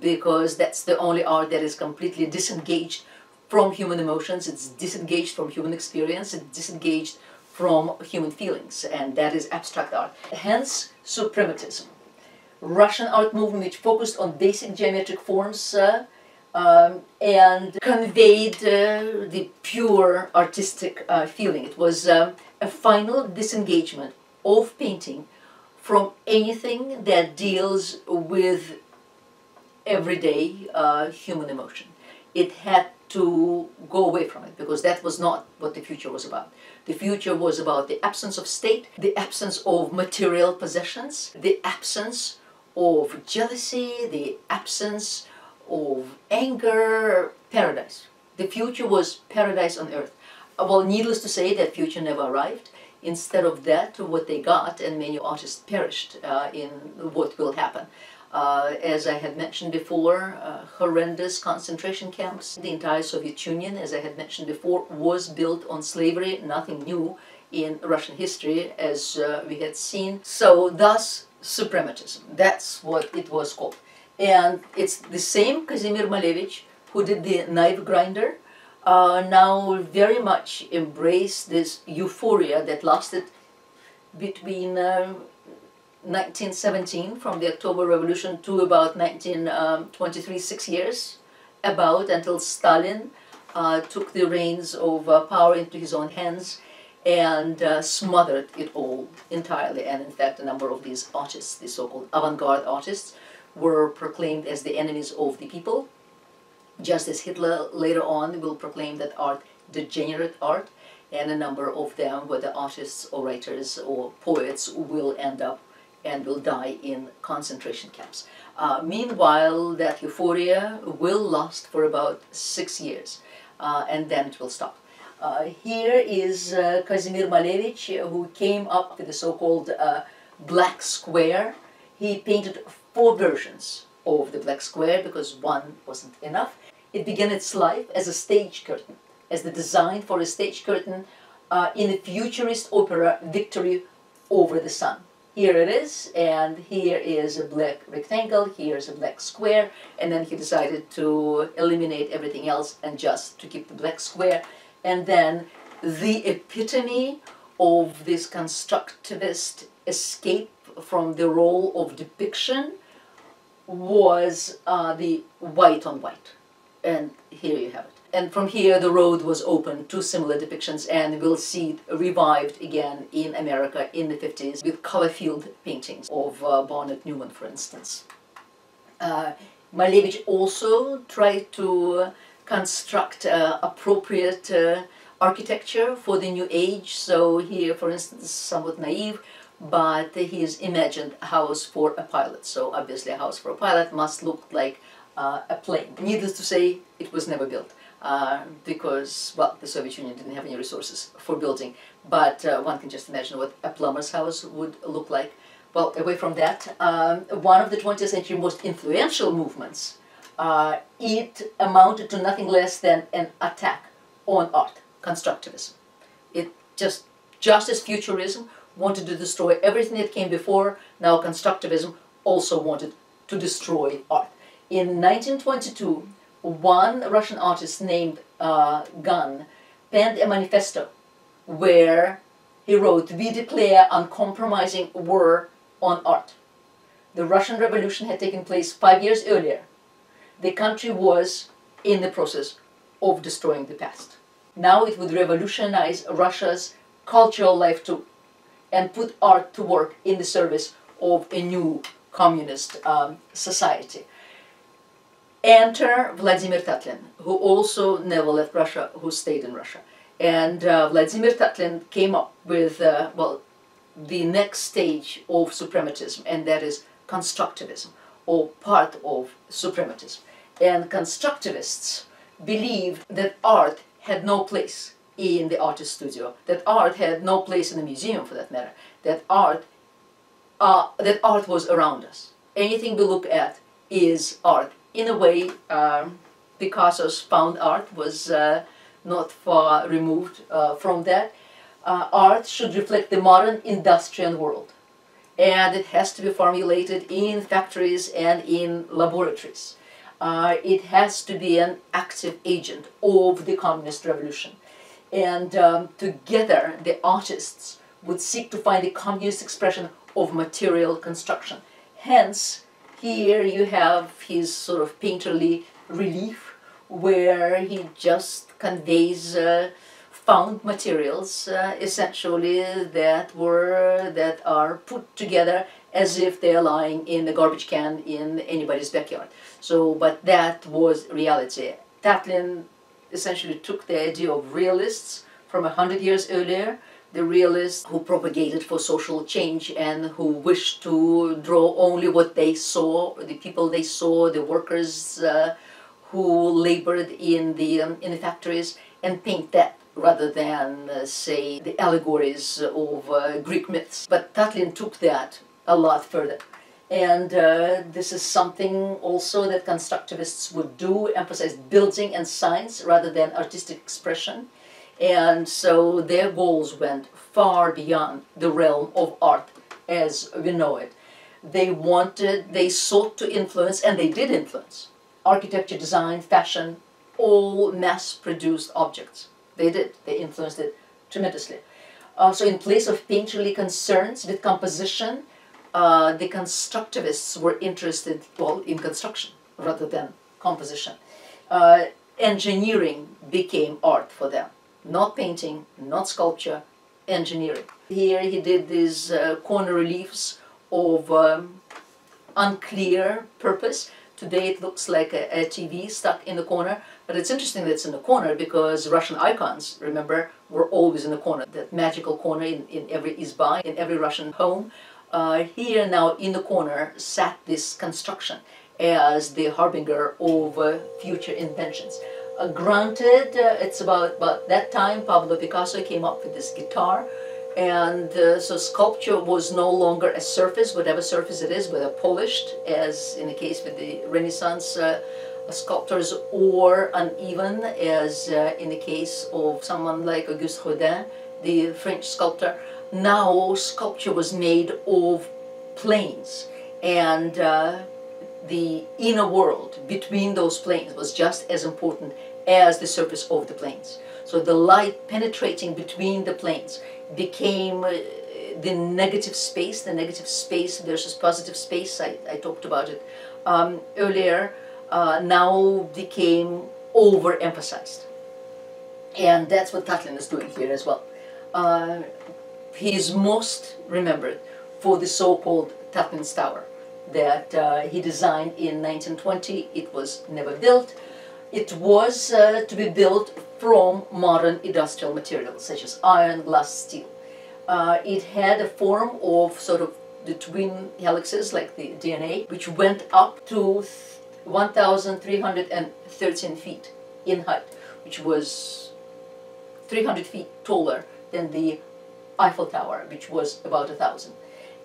because that's the only art that is completely disengaged from human emotions, it's disengaged from human experience, it's disengaged from human feelings, and that is abstract art. Hence, suprematism. Russian art movement which focused on basic geometric forms uh, um, and conveyed uh, the pure artistic uh, feeling. It was um, a final disengagement of painting from anything that deals with everyday uh, human emotion. It had to go away from it because that was not what the future was about. The future was about the absence of state, the absence of material possessions, the absence of jealousy, the absence of anger, paradise. The future was paradise on earth. Uh, well, needless to say, that future never arrived. Instead of that, what they got, and many artists perished uh, in what will happen. Uh, as I had mentioned before, uh, horrendous concentration camps. The entire Soviet Union, as I had mentioned before, was built on slavery, nothing new in Russian history as uh, we had seen. So thus suprematism. That's what it was called. And it's the same Kazimir Malevich who did the knife grinder uh, now very much embrace this euphoria that lasted between uh, 1917 from the October Revolution to about 1923, six years, about until Stalin uh, took the reins of uh, power into his own hands and uh, smothered it all entirely. And in fact, a number of these artists, the so-called avant-garde artists, were proclaimed as the enemies of the people, just as Hitler later on will proclaim that art degenerate art, and a number of them, whether artists or writers or poets, will end up and will die in concentration camps. Uh, meanwhile, that euphoria will last for about six years, uh, and then it will stop. Uh, here is uh, Kazimir Malevich, who came up with the so-called uh, black square. He painted four versions of the black square because one wasn't enough. It began its life as a stage curtain, as the design for a stage curtain uh, in the futurist opera Victory over the Sun. Here it is, and here is a black rectangle, here's a black square, and then he decided to eliminate everything else and just to keep the black square. And then the epitome of this constructivist escape from the role of depiction was uh, the white on white. And here you have it. And from here, the road was open to similar depictions, and we'll see it revived again in America in the 50s with color field paintings of uh, Barnett Newman, for instance. Uh, Malevich also tried to construct uh, appropriate uh, architecture for the new age. So here, for instance, somewhat naive, but he's imagined a house for a pilot. So obviously a house for a pilot must look like uh, a plane. Needless to say, it was never built. Uh, because, well, the Soviet Union didn't have any resources for building. But uh, one can just imagine what a plumber's house would look like. Well, away from that, um, one of the 20th century most influential movements, uh, it amounted to nothing less than an attack on art, constructivism. It just, just as futurism wanted to destroy everything that came before, now constructivism also wanted to destroy art. In 1922, one Russian artist named uh, Gan penned a manifesto where he wrote, We declare uncompromising war on art. The Russian Revolution had taken place five years earlier. The country was in the process of destroying the past. Now it would revolutionize Russia's cultural life too and put art to work in the service of a new communist um, society. Enter Vladimir Tatlin, who also never left Russia, who stayed in Russia. And uh, Vladimir Tatlin came up with, uh, well, the next stage of suprematism, and that is constructivism, or part of suprematism. And constructivists believed that art had no place in the artist studio, that art had no place in the museum for that matter, that art, uh, that art was around us. Anything we look at is art in a way, um, Picasso's found art was uh, not far removed uh, from that. Uh, art should reflect the modern industrial world, and it has to be formulated in factories and in laboratories. Uh, it has to be an active agent of the communist revolution. And um, together, the artists would seek to find the communist expression of material construction. Hence, here you have his sort of painterly relief where he just conveys uh, found materials uh, essentially that were that are put together as if they are lying in the garbage can in anybody's backyard. So, but that was reality. Tatlin essentially took the idea of realists from a hundred years earlier the realists who propagated for social change and who wished to draw only what they saw, the people they saw, the workers uh, who labored in the, um, in the factories, and paint that rather than, uh, say, the allegories of uh, Greek myths. But Tatlin took that a lot further. And uh, this is something also that constructivists would do, emphasize building and science rather than artistic expression. And so their goals went far beyond the realm of art as we know it. They wanted, they sought to influence, and they did influence, architecture, design, fashion, all mass-produced objects. They did. They influenced it tremendously. Uh, so in place of painterly concerns with composition, uh, the constructivists were interested well, in construction rather than composition. Uh, engineering became art for them. Not painting, not sculpture, engineering. Here he did these uh, corner reliefs of um, unclear purpose. Today it looks like a, a, TV stuck in the corner, but it's interesting that it's in the corner because Russian icons, remember, were always in the corner. That magical corner in, in every izba, in every Russian home. Uh, here now in the corner sat this construction as the harbinger of uh, future inventions. Uh, granted, uh, it's about, about that time Pablo Picasso came up with this guitar, and uh, so sculpture was no longer a surface, whatever surface it is, whether polished, as in the case with the Renaissance uh, sculptors, or uneven, as uh, in the case of someone like Auguste Rodin, the French sculptor. Now sculpture was made of planes, and uh, the inner world between those planes was just as important as the surface of the planes. So the light penetrating between the planes became uh, the negative space, the negative space versus positive space, I, I talked about it um, earlier, uh, now became overemphasized. And that's what Tatlin is doing here as well. Uh, he is most remembered for the so-called Tatlin's Tower that uh, he designed in 1920. It was never built. It was uh, to be built from modern industrial materials such as iron, glass, steel. Uh, it had a form of sort of the twin helixes like the DNA which went up to 1,313 feet in height which was 300 feet taller than the Eiffel Tower which was about a thousand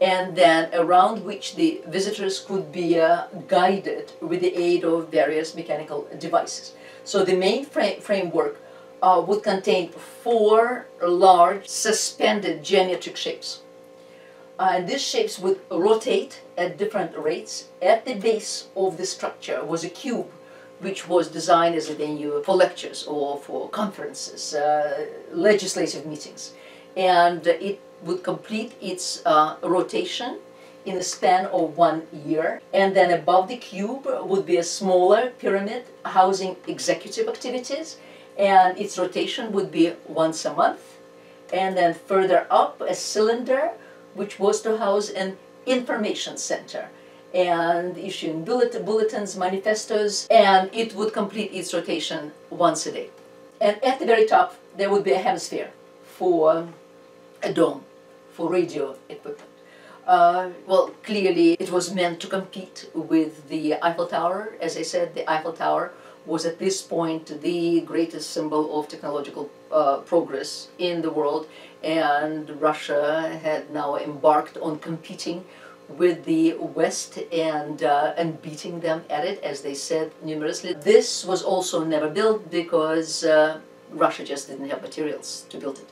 and then around which the visitors could be uh, guided with the aid of various mechanical devices. So the main fra framework uh, would contain four large suspended geometric shapes. Uh, and these shapes would rotate at different rates. At the base of the structure was a cube which was designed as a venue for lectures or for conferences, uh, legislative meetings. And it would complete its uh, rotation in the span of one year. And then above the cube would be a smaller pyramid housing executive activities. And its rotation would be once a month. And then further up, a cylinder which was to house an information center and issuing bullet bulletins, manifestos, and it would complete its rotation once a day. And at the very top, there would be a hemisphere for a dome for radio equipment. Uh, well, clearly it was meant to compete with the Eiffel Tower. As I said, the Eiffel Tower was at this point the greatest symbol of technological uh, progress in the world and Russia had now embarked on competing with the West and, uh, and beating them at it, as they said numerously. This was also never built because uh, Russia just didn't have materials to build it.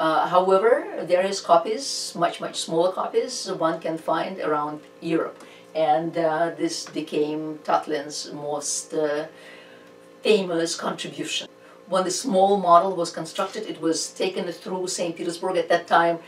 Uh, however, there is copies, much, much smaller copies, one can find around Europe. And uh, this became Tatlin's most uh, famous contribution. When the small model was constructed, it was taken through St. Petersburg. At that time,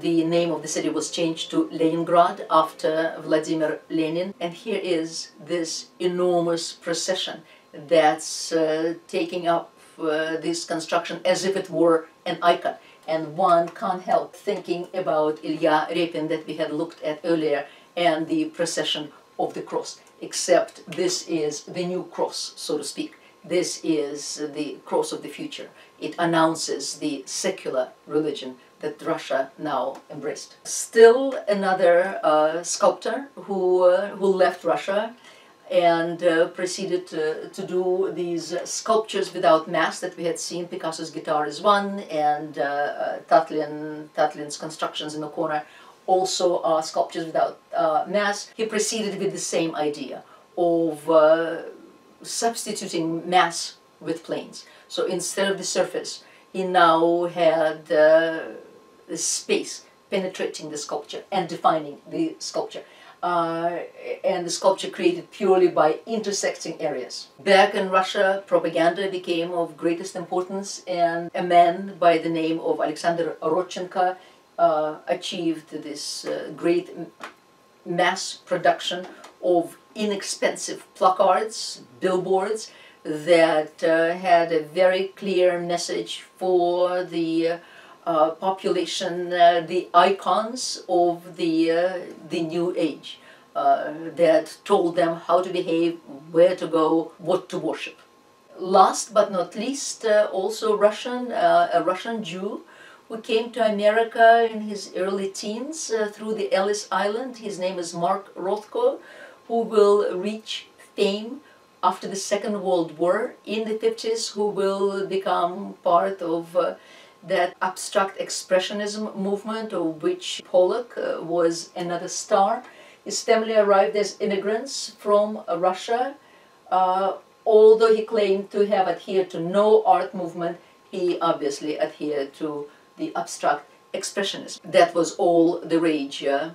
the name of the city was changed to Leningrad after Vladimir Lenin. And here is this enormous procession that's uh, taking up uh, this construction as if it were an icon and one can't help thinking about Ilya Repin that we had looked at earlier and the procession of the cross, except this is the new cross, so to speak. This is the cross of the future. It announces the secular religion that Russia now embraced. Still another uh, sculptor who, uh, who left Russia and uh, proceeded to, to do these sculptures without mass that we had seen. Picasso's guitar is one, and uh, uh, Tatlin, Tatlin's constructions in the corner also are sculptures without uh, mass. He proceeded with the same idea of uh, substituting mass with planes. So instead of the surface, he now had uh, the space penetrating the sculpture and defining the sculpture. Uh, and the sculpture created purely by intersecting areas. Back in Russia, propaganda became of greatest importance, and a man by the name of Alexander Rodchenko uh, achieved this uh, great mass production of inexpensive placards, billboards that uh, had a very clear message for the uh, population, uh, the icons of the, uh, the new age uh, that told them how to behave, where to go, what to worship. Last but not least, uh, also Russian, a Russian Jew who came to America in his early teens through the Ellis Island. His name is Mark Rothko, who will reach fame after the Second World War in the 50s, who will become part of that abstract expressionism movement of which Pollock uh, was another star. His family arrived as immigrants from Russia. Uh, although he claimed to have adhered to no art movement, he obviously adhered to the abstract expressionism. That was all the rage uh,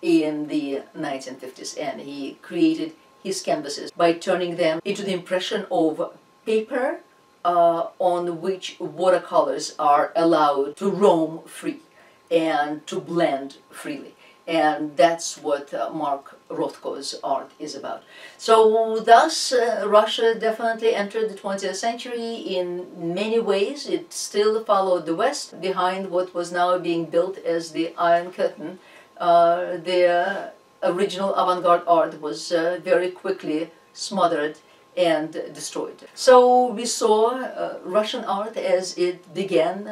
in the 1950s and he created his canvases by turning them into the impression of paper uh, on which watercolors are allowed to roam free and to blend freely. And that's what uh, Mark Rothko's art is about. So thus, uh, Russia definitely entered the 20th century in many ways. It still followed the West behind what was now being built as the Iron Curtain uh, the original avant-garde art was uh, very quickly smothered and destroyed. So we saw uh, Russian art as it began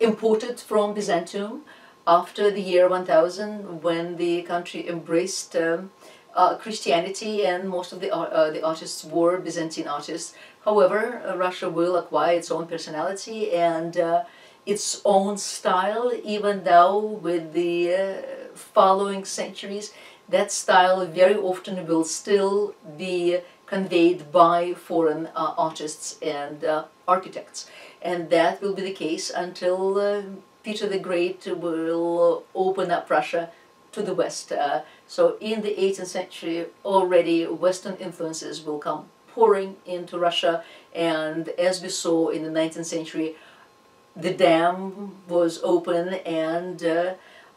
imported from Byzantium after the year 1000 when the country embraced um, uh, Christianity and most of the, uh, the artists were Byzantine artists. However, uh, Russia will acquire its own personality and its own style, even though with the uh, following centuries, that style very often will still be conveyed by foreign uh, artists and uh, architects. And that will be the case until uh, Peter the Great will open up Russia to the West. Uh, so in the 18th century, already Western influences will come pouring into Russia. And as we saw in the 19th century, the dam was open and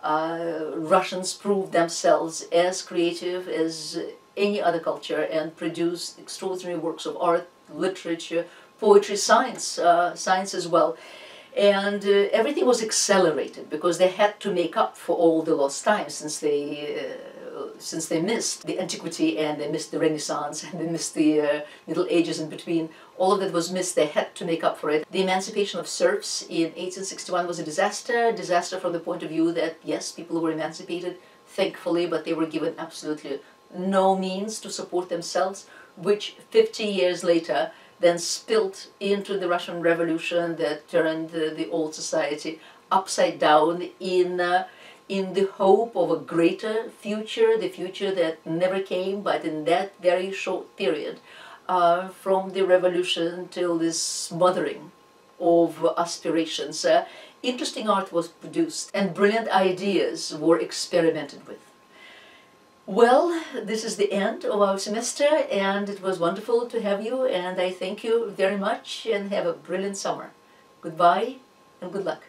uh, Russians proved themselves as creative as any other culture and produced extraordinary works of art, literature, poetry, science, uh, science as well. And uh, everything was accelerated because they had to make up for all the lost time since they uh, since they missed the antiquity and they missed the Renaissance and they missed the uh, Middle Ages in between, all of that was missed. They had to make up for it. The emancipation of serfs in 1861 was a disaster. Disaster from the point of view that, yes, people were emancipated, thankfully, but they were given absolutely no means to support themselves, which 50 years later then spilt into the Russian Revolution that turned uh, the old society upside down in uh, in the hope of a greater future, the future that never came, but in that very short period, uh, from the revolution till this smothering of aspirations. Uh, interesting art was produced and brilliant ideas were experimented with. Well, this is the end of our semester and it was wonderful to have you and I thank you very much and have a brilliant summer. Goodbye and good luck.